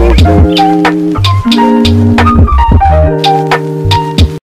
Música